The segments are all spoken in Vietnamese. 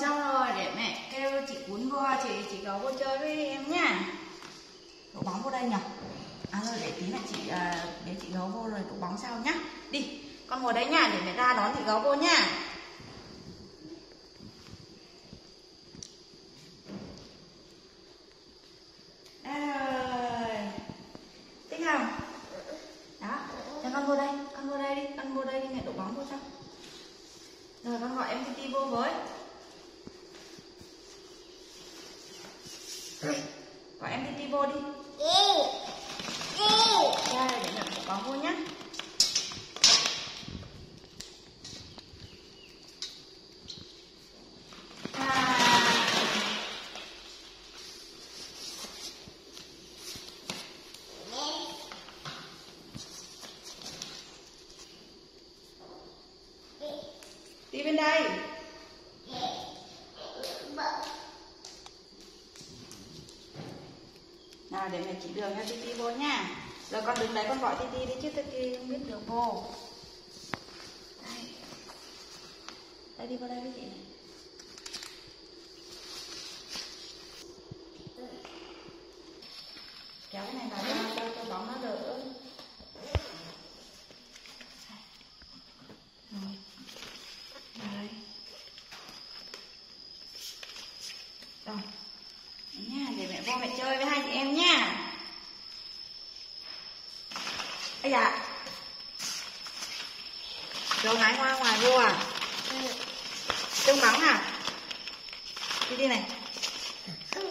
xong rồi để mẹ kêu chị cuốn go chị chị gấu vô chơi với em nha. Đổ bóng vô đây nhỉ à rồi để tí là chị à, để chị gấu vô rồi đổ bóng sau nhá. Đi con ngồi đấy nha để mẹ ra đón chị gấu vô nha. Đây. thích không? Đó cho con vô đây con vô đây đi con vô đây đi mẹ đổ bóng vô cho. Rồi con gọi em Titi vô với. Gọi em Titi vô đi. Đây để mẹ đổ bóng vô nhá. Đi. Bên đây à, để mẹ chỉ đường cho Titi vô nha. Rồi con đứng đấy con gọi Titi đi chứ Titi không biết đường vô. Đây. Đây đi vào đây với chị. Này kéo cái này vào ra cho cho bóng nó đỡ rồi đây rồi Đấy nha để mẹ vô mẹ chơi với hai chị em nha ây dạ. Rồi ngái ngoa ngoài vô à? Trông bóng à? Đi đi này. Ừ,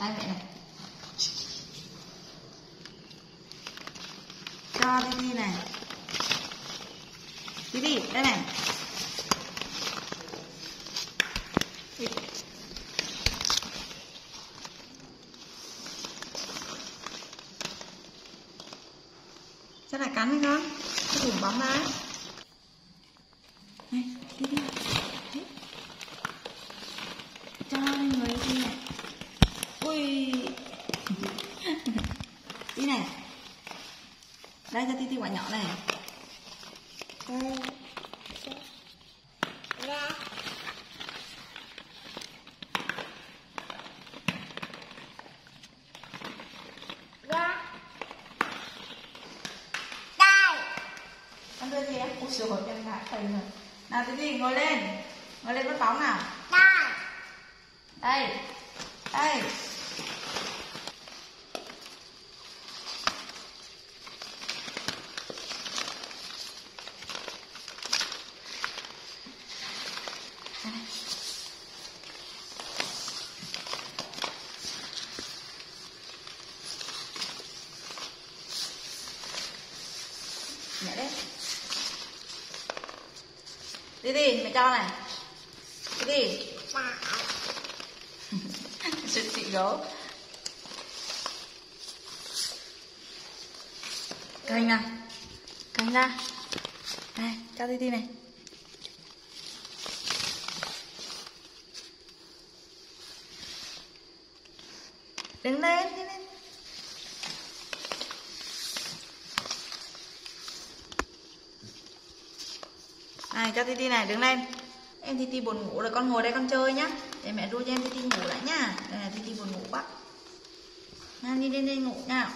đây mẹ này. Cho đi đi này. Đi đi đây này Chắc là cắn đấy con. Cái thủng bóng đá Này, đi đi. Cho người đi này. Ui. Đi này. Đây cho Titi quả nhỏ này. Con gì? Ui dồi em ngã thầy rồi. Nào Titi ngồi lên. Ngồi lên bắt bóng nào. Đây. Đây. Đây. Nhẹ đấy Đi đi, mẹ cho này. Đi đi. Sự chị gấu. Cành nào? Cành ra. Này, cho đi đi này. Đứng lên, đi lên Này, cho Titi này, đứng lên. Em Titi buồn ngủ rồi, con ngồi đây con chơi nhá. Để mẹ ru cho em Titi ngủ lại nhá. Đây là Titi buồn ngủ quá. Nào, đi lên đây ngủ nào.